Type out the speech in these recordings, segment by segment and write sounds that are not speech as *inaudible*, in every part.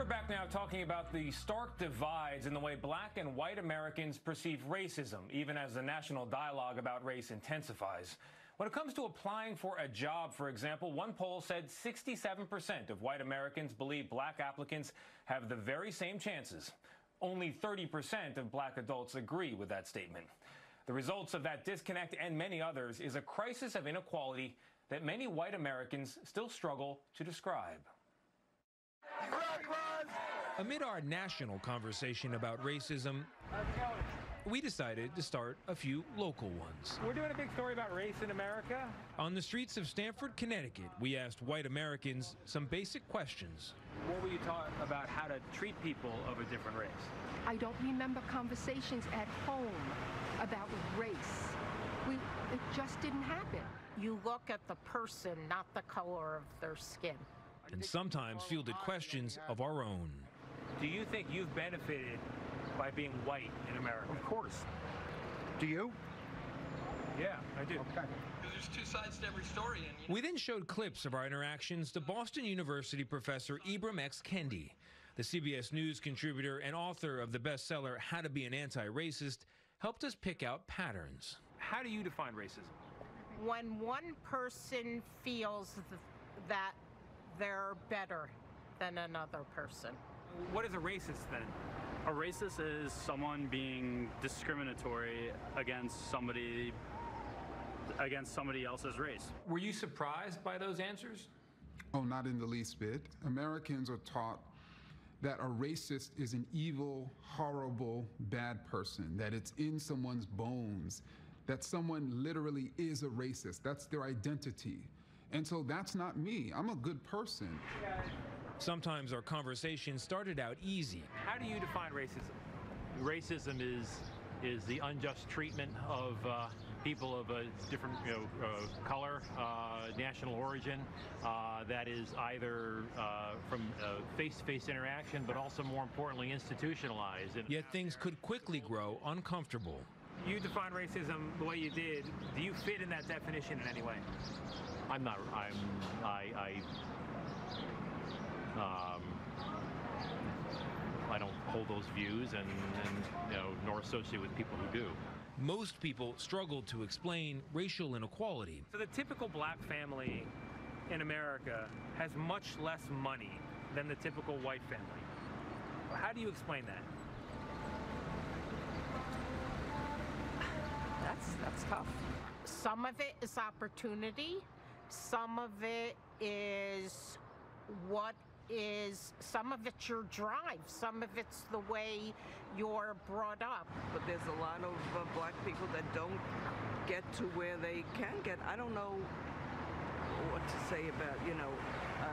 We're back now talking about the stark divides in the way black and white Americans perceive racism, even as the national dialogue about race intensifies. When it comes to applying for a job, for example, one poll said 67% of white Americans believe black applicants have the very same chances. Only 30% of black adults agree with that statement. The results of that disconnect and many others is a crisis of inequality that many white Americans still struggle to describe. Amid our national conversation about racism, we decided to start a few local ones. We're doing a big story about race in America. On the streets of Stamford, Connecticut, we asked white Americans some basic questions. What were you taught about how to treat people of a different race? I don't remember conversations at home about race. We, it just didn't happen. You look at the person, not the color of their skin. And sometimes fielded questions of our own. Do you think you've benefited by being white in America? Of course. Do you? Yeah, I do. Okay. There's two sides to every story. And, you know, We then showed clips of our interactions to Boston University professor Ibram X. Kendi. The CBS News contributor and author of the bestseller How to Be an Anti-Racist helped us pick out patterns. How do you define racism? When one person feels th- that they're better than another person. What is a racist then? A racist is someone being discriminatory against somebody against somebody else's race. Were you surprised by those answers? Oh, not in the least bit. Americans are taught that a racist is an evil, horrible, bad person, that it's in someone's bones, that someone literally is a racist. That's their identity. And so that's not me. I'm a good person. Sometimes our conversation started out easy. How do you define racism? racism is is the unjust treatment of uh, people of a different you know, uh, color, uh, national origin, uh, that is either uh, from uh, face-to-face interaction, but also more importantly institutionalized. And Yet things could quickly grow uncomfortable. You define racism the way you did. Do you fit in that definition in any way? I'm not. I'm. I. I um, I don't hold those views, and, and you know, nor associate with people who do. Most people struggle to explain racial inequality. So the typical black family in America has much less money than the typical white family. How do you explain that? *sighs* That's that's tough. Some of it is opportunity, some of it is what is, some of it's your drive, some of it's the way you're brought up. but there's a lot of uh, black people that don't get to where they can get. I don't know what to say about, you know,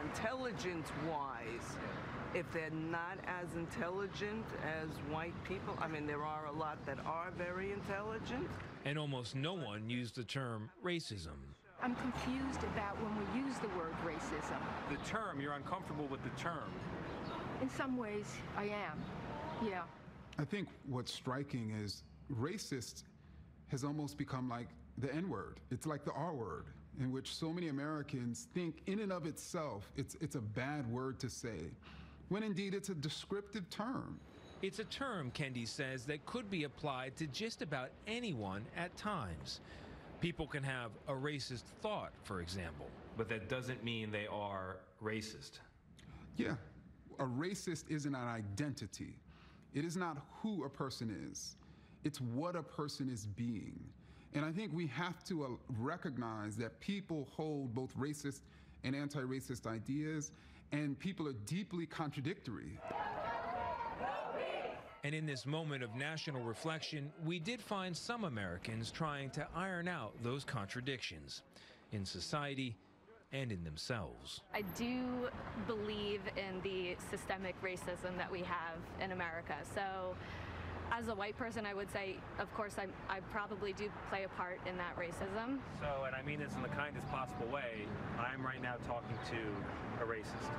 intelligence wise. If they're not as intelligent as white people, I mean, there are a lot that are very intelligent. And almost no one used the term racism. I'm confused about when we use the word racism. The term, you're uncomfortable with the term. In some ways, I am. Yeah. I think what's striking is racist has almost become like the N word. It's like the R word, in which so many Americans think, in and of itself, it's, it's a bad word to say, when indeed it's a descriptive term. It's a term, Kendi says, that could be applied to just about anyone at times. People can have a racist thought, for example. But that doesn't mean they are racist. Yeah, a racist isn't an identity. It is not who a person is, it's what a person is being. And I think we have to uh, recognize that people hold both racist and anti racist ideas, and people are deeply contradictory. And in this moment of national reflection, we did find some Americans trying to iron out those contradictions in society and in themselves. I do believe in the systemic racism that we have in America. So, as a white person, I would say, of course, I, I probably do play a part in that racism. So, and I mean this in the kindest possible way, I'm right now talking to a racist.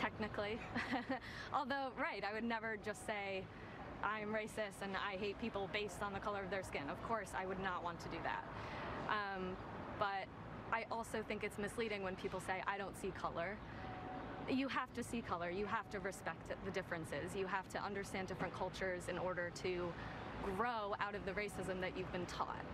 Technically. *laughs* Although, right, I would never just say I'm racist and I hate people based on the color of their skin. Of course, I would not want to do that. Um, but I also think it's misleading when people say I don't see color. you have to see color. You have to respect the differences. You have to understand different cultures in order to grow out of the racism that you've been taught.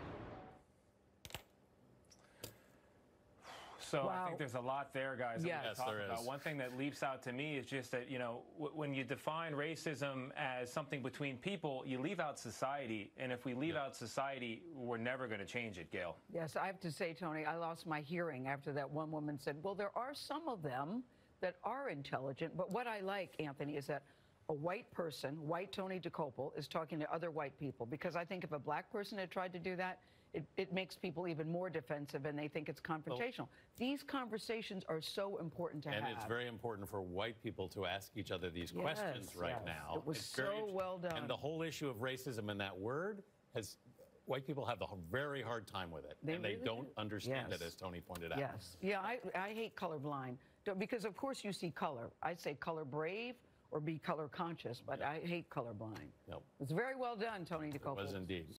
So I think there's a lot there, guys. that we Yes. can Yes, talk there about. is. One thing that leaps out to me is just that you know w- when you define racism as something between people, you leave out society, and if we leave out society, we're never going to change it, Gayle. Yes, I have to say, Tony, I lost my hearing after that one woman said, Well, there are some of them that are intelligent. But what I like, Anthony, is that a white person, white Tony Dokoupil, is talking to other white people. Because I think if a black person had tried to do that, it, it makes people even more defensive and they think it's oh. confrontational. These conversations are so important to And have. And it's very important for white people to ask each other these questions right yes. now. It was It's so int- well done. And the whole issue of racism in that word has white people have a very hard time with it, They and they don't do. understand Yes. it, as Tony pointed out. Yes. Yeah, I, I hate colorblind because, of course, you see color. I'd say color brave or be color conscious, but I hate colorblind. Nope. It's very well done, Tony It Dokoupil. was indeed.